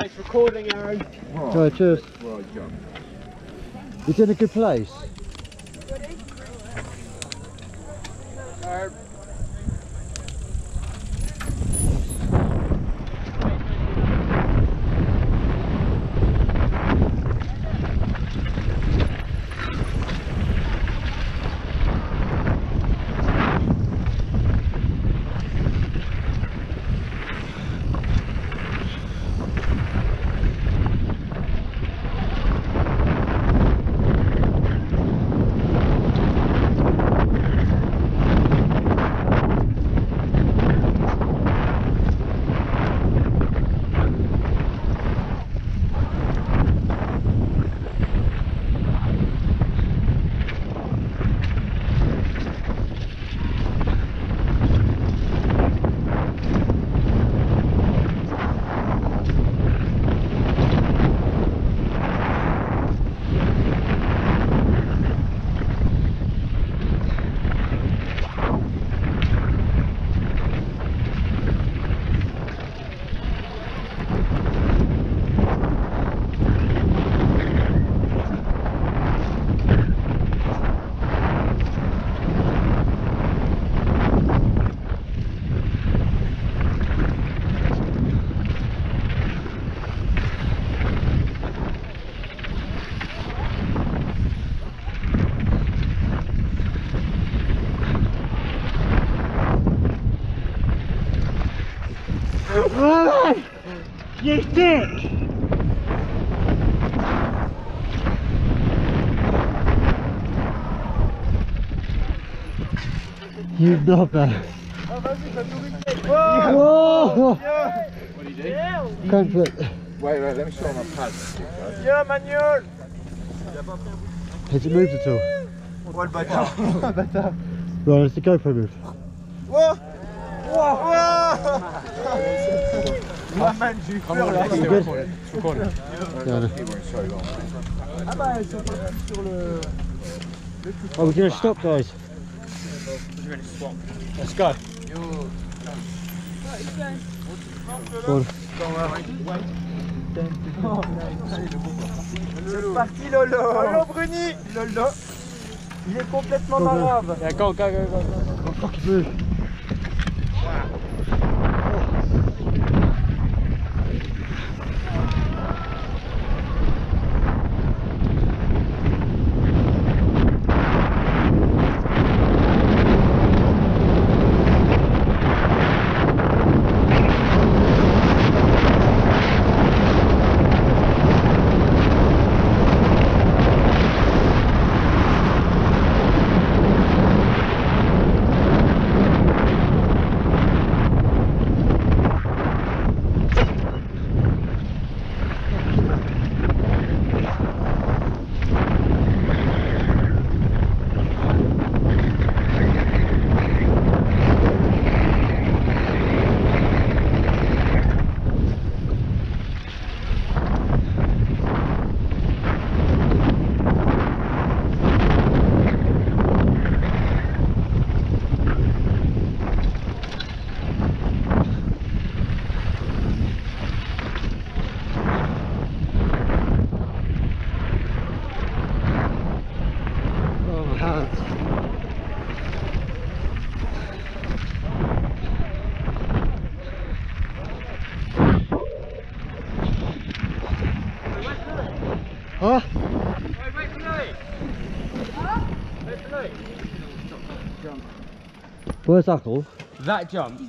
It's recording, Aaron. Right, cheers. It's in a good place. You dick! You knobber. Whoa! What do you do? Front foot. Wait, wait, let me show my pads. Yeah, manual! Has it moved at all? Oh le bâtard! Right, has the GoPro moved? Wow! Oh, we're gonna stop, guys. Let's go. C'est parti, Lolo. Lolo Bruni. Lolo. Il est complètement marave. Go, go, go, go. go. Where's Ackle? That jump